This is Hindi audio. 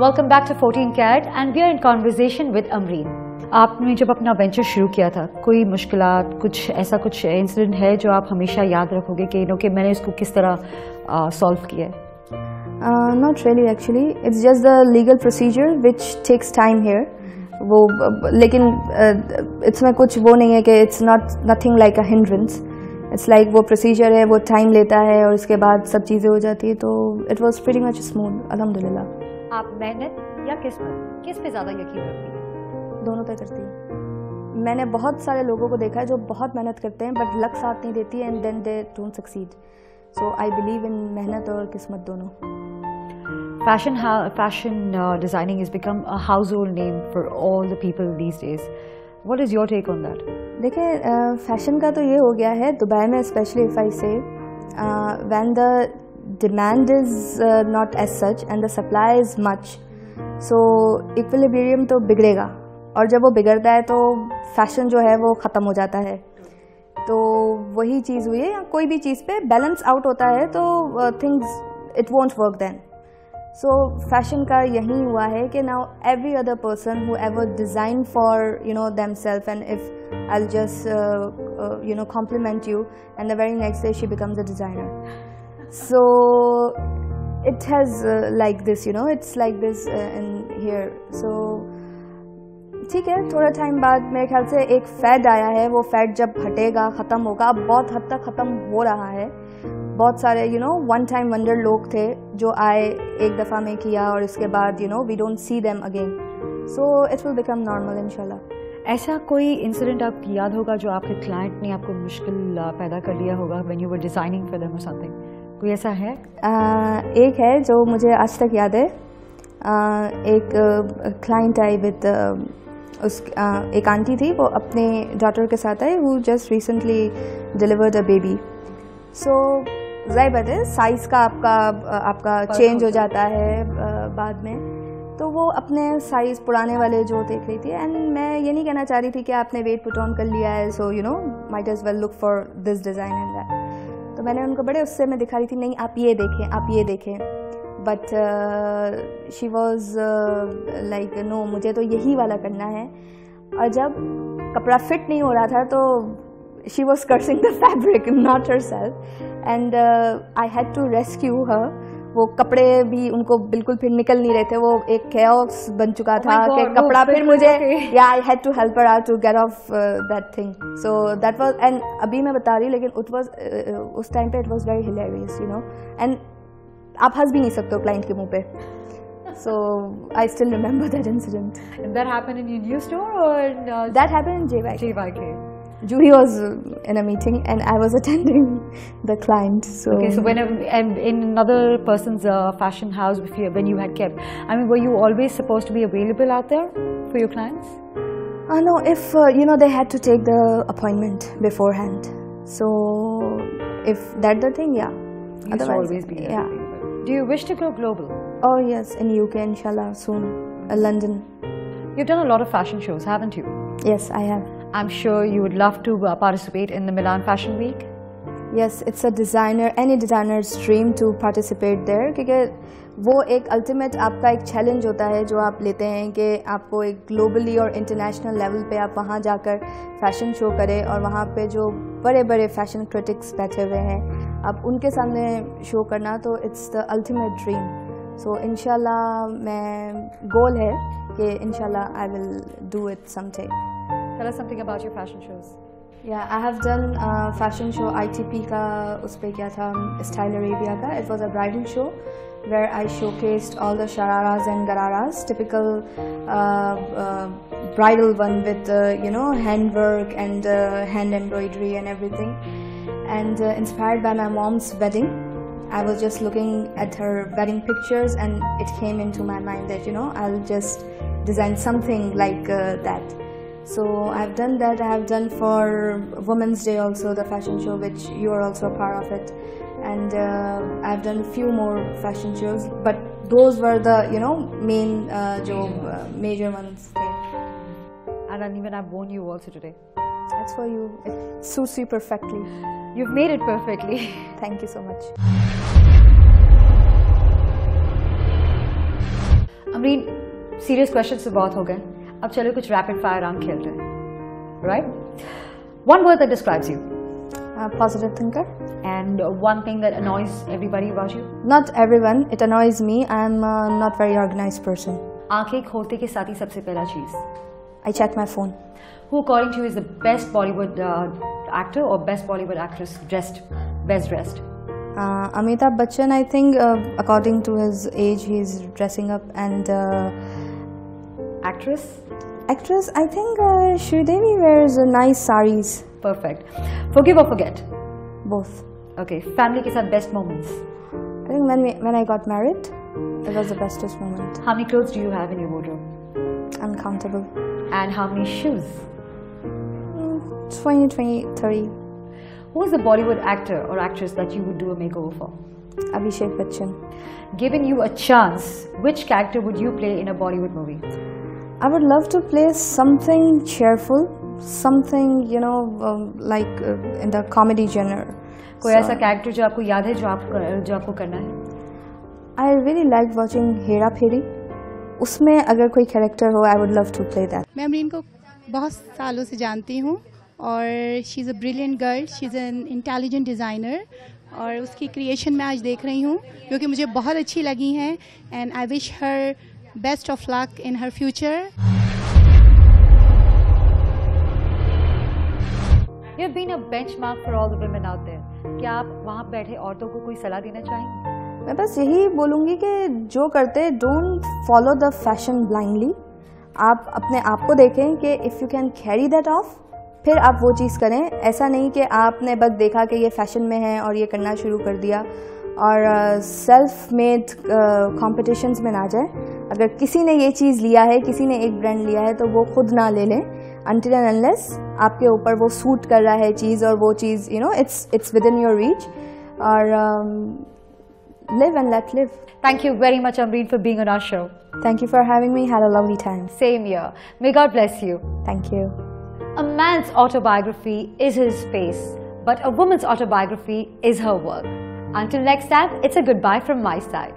Welcome back to 14 Carat and we are in conversation with Amreen. आपने जब अपना वेंचर शुरू किया था कोई मुश्किल कुछ ऐसा कुछ इंसिडेंट है जो आप हमेशा याद रखोगे कि नो कि मैंने इसको किस तरह सॉल्व किया है? Not really actually it's just the legal procedure which takes time here वो लेकिन uh, इसमें कुछ वो नहीं है कि it's not nothing like a hindrance it's like वो प्रोसीजर है वो टाइम लेता है और उसके बाद सब चीज़ें हो जाती है तो it was pretty much smooth अल्हम्दुलिल्लाह. आप मेहनत या किस्मत किस पे ज़्यादा यकीन रखती हैं दोनों पे करती हूँ मैंने बहुत सारे लोगों को देखा है जो बहुत मेहनत करते हैं बट लक साथ नहीं देती and then they don't succeed so I believe in मेहनत और किस्मत दोनों Fashion, ha- fashion uh, designing has become a household name for all the people these days. What is your take on that? देखिए फ़ैशन का तो ये हो गया है दुबई में specially if I say when the demand is not as such and the supply is much so equilibrium तो बिगड़ेगा और जब वो बिगड़ता है तो फ़ैशन जो है वो ख़त्म हो जाता है। तो वही चीज़ हुई है कोई भी चीज़ पे बैलेंस आउट होता है तो things it won't work then so fashion का यही हुआ है कि now every other person who ever design for you know them self and if I just you know compliment you and the very next day she becomes a designer so it has uh, like this you know it's like this uh, in here. So ठीक है थोड़ा टाइम बाद मेरे ख्याल से एक फैड आया है वो फैड जब हटेगा ख़त्म होगा अब बहुत हद तक ख़त्म हो रहा है। बहुत सारे you know one time wonder लोग थे जो आए एक दफ़ा में किया और उसके बाद you know we don't see them again so it will become normal इंशाल्लाह ऐसा कोई इंसिडेंट आपको याद होगा जो आपके क्लाइंट ने आपको मुश्किल uh, पैदा कर दिया होगा when you were designing for them और समथिंग कोई ऐसा है। Uh, एक है जो मुझे आज तक याद है। uh, एक क्लाइंट आई विद उस uh, एक आंटी थी वो अपने डॉटर के साथ आई वो just recently delivered a baby so ज़ाहिर बात है साइज़ का आपका आपका चेंज हो जाता है बाद में। तो वो अपने साइज़ पुराने वाले जो देख रही थी एंड मैं ये नहीं कहना चाह रही थी कि आपने वेट पुट ऑन कर लिया है so you know might as well look for this design and that तो मैंने उनको बड़े उससे मैं दिखा रही थी, नहीं, आप ये देखें, आप ये देखें। But she was like no मुझे तो यही वाला करना है। और जब कपड़ा फिट नहीं हो रहा था तो she was cursing the fabric not her self and I had to rescue her वो कपड़े भी उनको बिल्कुल फिर निकल नहीं रहे थे वो एक कैओस बन चुका था my कि कपड़ा फिर मुझे या I had to help her to get off that thing so that was and अभी मैं बता रही लेकिन इट वाज उस टाइम पे it was very hilarious you know and आप हंस भी नहीं सकते हो क्लाइंट के मुँह पे. So I still remember that incident And that happened in your new store or in uh, that happened in JY JYK? Juhi was in a meeting and I was attending the client so Okay, so when and in another person's uh, fashion house, if you, when you had kept, I mean, were you always supposed to be available out there for your clients? Uh, no, if uh, you know they had to take the appointment beforehand. So if that the thing, yeah. You to always be yeah. available. Do you wish to go global? Oh yes, in UK, inshallah, soon. Uh, London. You've done a lot of fashion shows, haven't you? Yes, I have. I'm sure you would love to uh, participate in the Milan Fashion Week. Yes, it's a designer, any designer's dream to participate there क्योंकि वो एक अल्टीमेट आपका एक चैलेंज होता है जो आप लेते हैं कि आपको एक ग्लोबली और इंटरनेशनल लेवल पे आप वहाँ जाकर फ़ैशन शो करें और वहाँ पे जो बड़े बड़े फ़ैशन क्रिटिक्स बैठे हुए हैं आप उनके सामने शो करना तो it's the ultimate dream so इनशाला मैं गोल है कि इनशाला I will do it someday Tell us something about your fashion shows. Yeah, I have done a fashion show ITP ka uspe kya tha Style Arabia ka. It was a bridal show where I showcased all the shararas and gararas, typical uh, uh, bridal one with uh, you know handwork and uh, hand embroidery and everything. And uh, inspired by my mom's wedding, I was just looking at her wedding pictures and it came into my mind that you know I'll just design something like uh, that so i've done that. I have done for women's day also the fashion show which you are also a part of it. And uh, i've done a few more fashion shows but those were the you know main uh, job uh, major ones. And even i've worn you also today. That's for you. It suits you perfectly. You've made it perfectly. Thank you so much. I mean serious questions about Hogan. ho अब चलो कुछ रैपिड फायर राउंड खेलते हैं right one word that describes you Uh, positive thinker. And one thing that annoys everybody about you Not everyone. It annoys me. I'm uh, not very organized person. आँखें खोलते के साथ ही सबसे पहला चीज़ I check my phone. Who according to you is the best Bollywood uh, actor or best Bollywood actress dressed, best dressed? Uh, Amitabh Bachchan, I think, uh, according to his age, he's dressing up. And uh, Actress? actress, I think uh, wears uh, nice saris. Perfect. Forgive or forget? Both. Okay. Family ke saath best moments? I think when, we, when I got married, it was the bestest moment. How many clothes do you have in your wardrobe? Uncountable. And how many shoes? Mm, 20, 20, 30. Who is the Bollywood actor or actress that you would do a makeover for? Abhishek Bachchan. Given you a chance, which character would you play in a Bollywood movie? I would love to play something cheerful, something you know, um, like uh, in the comedy genre. कोई ऐसा कैरेक्टर जो आपको याद है जो आप जो आपको करना है I really like watching Hera Pheri. उसमें अगर कोई कैरेक्टर हो I would love to play that मैं अमरीन को बहुत सालों से जानती हूँ और she is a brilliant girl she is an intelligent designer और उसकी क्रिएशन मैं आज देख रही हूँ जो कि मुझे बहुत अच्छी लगी हैं and I wish her best of luck in her future You have been a benchmark for all the women out there. क्या आप वहाँ बैठे औरतों को कोई सलाह देना चाहेंगे? मैं बस यही बोलूँगी कि जो करते don't follow the fashion blindly आप अपने आप को देखें कि if you can carry that off फिर आप वो चीज़ करें। ऐसा नहीं कि आपने बस देखा कि ये फ़ैशन में है और ये करना शुरू कर दिया। और सेल्फ मेड कॉम्पिटिशन्स में ना जाए। अगर किसी ने ये चीज़ लिया है किसी ने एक ब्रांड लिया है तो वो खुद ना ले लें। अनटिल एंड अनलेस आपके ऊपर वो सूट कर रहा है चीज़ और वो चीज़ you know it's it's with in your reach और live and let live thank you very much Amreen for being show thank you for having me had a lovely time same here may God bless you thank you a man's autobiography is his space but a woman's autobiography is her work Until next time, it's a goodbye from my side.